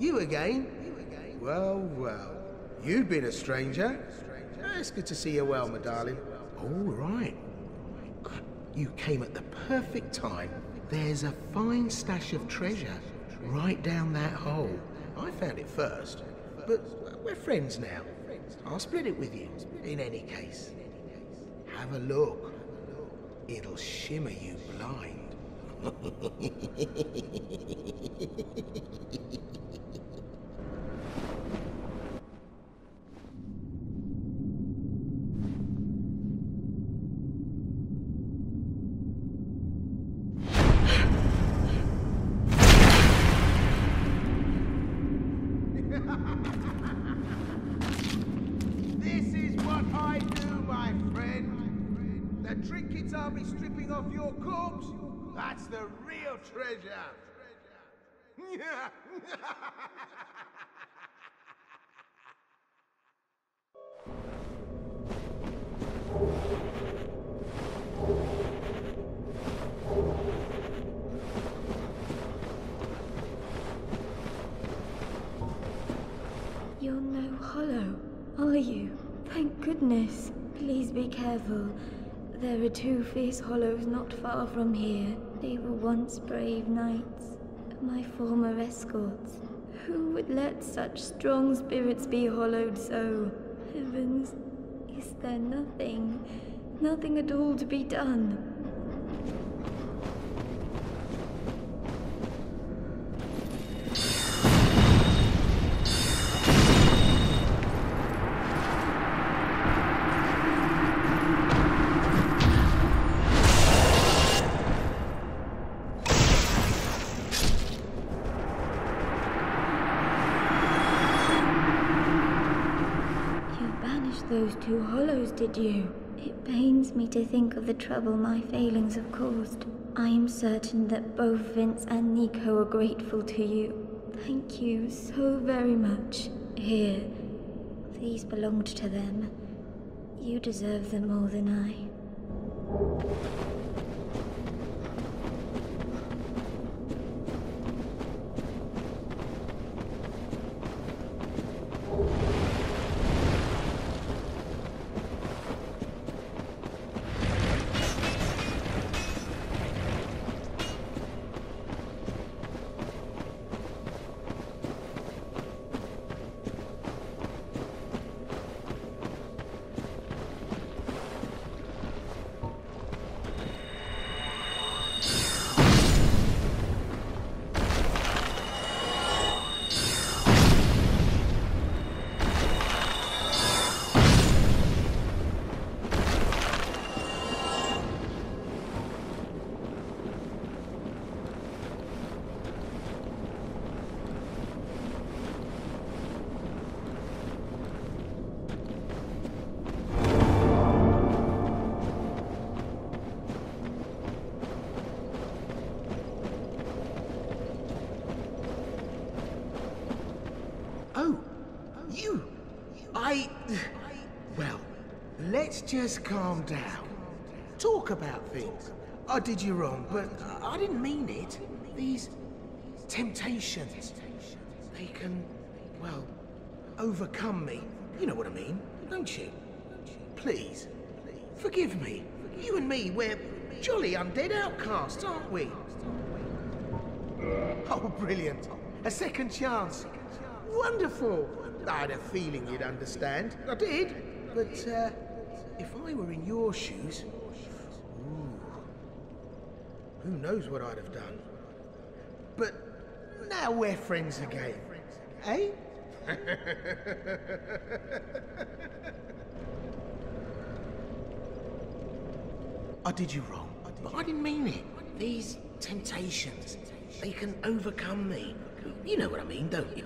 You again? Well, well. You've been a stranger. It's good to see you well, my darling. All right. You came at the perfect time. There's a fine stash of treasure right down that hole. I found it first, but we're friends now. I'll split it with you, in any case. Have a look. It'll shimmer you blind. be stripping off your corpse, that's the real treasure. You're no hollow, are you? Thank goodness. Please be careful. There are two fierce hollows not far from here. They were once brave knights, my former escorts. Who would let such strong spirits be hollowed so? Heavens, is there nothing, nothing at all to be done? Those two hollows, did you? It pains me to think of the trouble my failings have caused. I am certain that both Vince and Nico are grateful to you. Thank you so very much. Here, these belonged to them. You deserve them more than I. let's just calm down. Talk about things. I did you wrong, but I didn't mean it. These temptations, they can, well, overcome me. You know what I mean, don't you? Please, forgive me. You and me, we're jolly undead outcasts, aren't we? Oh, brilliant. A second chance. Wonderful. I had a feeling you'd understand. I did. But uh, if I were in your shoes, ooh, who knows what I'd have done. But now we're friends again. Eh? I did you wrong, but I didn't mean it. These temptations, they can overcome me. You know what I mean, don't you?